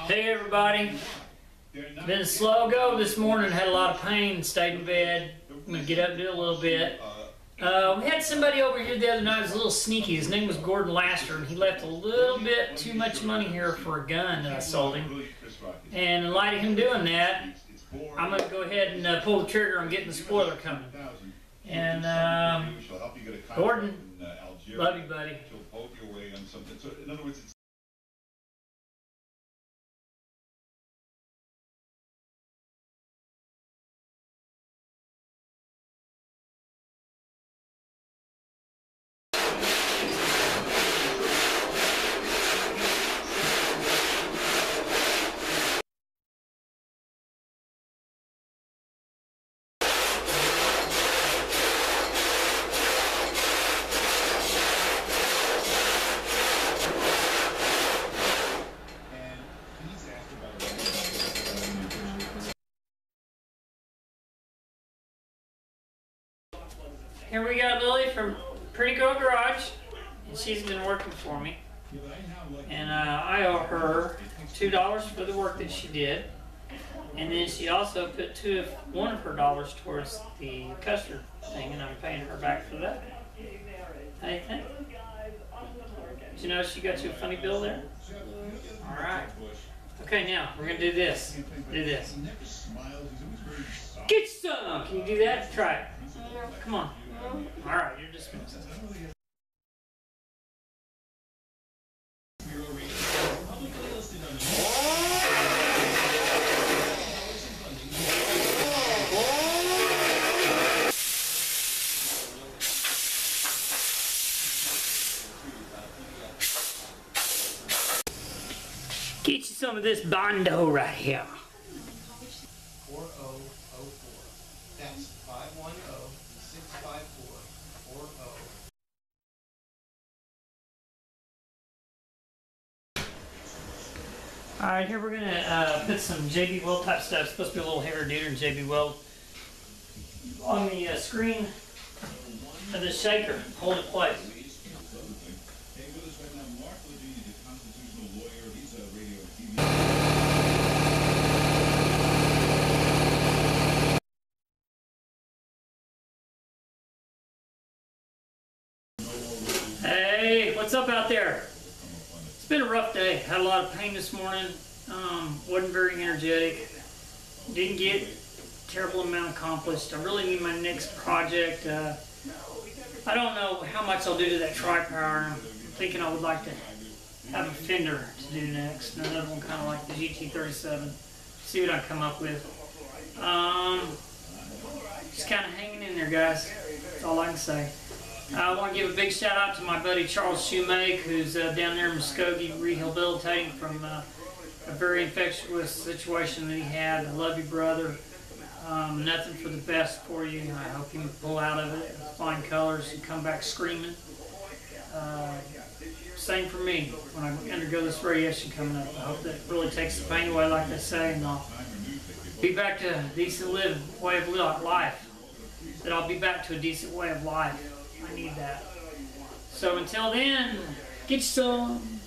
Hey everybody. Been a slow go this morning. Had a lot of pain. Stayed in bed. I'm gonna get up do a little bit. Uh, we had somebody over here the other night. Was a little sneaky. His name was Gordon Laster, and he left a little bit too much money here for a gun that I sold him. And in light of him doing that, I'm gonna go ahead and uh, pull the trigger on getting the spoiler coming. And um, Gordon, love you, buddy. So in other words, Here we got Lily from Pretty Girl Garage, and she's been working for me. And uh, I owe her two dollars for the work that she did, and then she also put two of one of her dollars towards the custard thing, and I'm paying her back for that. How do you think? Did you know she got you a funny bill there? All right. Okay, now we're gonna do this. Do this. Get some. Can you do that? Try it. Come on. All right, you're dismissed. Get you some of this Bondo right here. All right, here we're gonna uh, put some JB Weld type stuff. It's supposed to be a little heavier duty than JB Weld on the uh, screen of the shaker. Hold it place. Hey, what's up out there? Been a rough day. Had a lot of pain this morning. Um, wasn't very energetic. Didn't get terrible amount accomplished. I really need my next project. Uh, I don't know how much I'll do to that tri-power. I'm thinking I would like to have a fender to do next. Another one kind of like the GT37. See what I come up with. Um, just kind of hanging in there, guys. That's all I can say. I want to give a big shout out to my buddy Charles Shoemake, who's uh, down there in Muskogee rehabilitating from uh, a very infectious situation that he had. I love you, brother. Um, nothing for the best for you. I hope you pull out of it flying colors and come back screaming. Uh, same for me when I undergo this radiation coming up. I hope that really takes the pain away, like they say, and I'll be back to a decent live way of life. That I'll be back to a decent way of life. Need that. So until then, get some.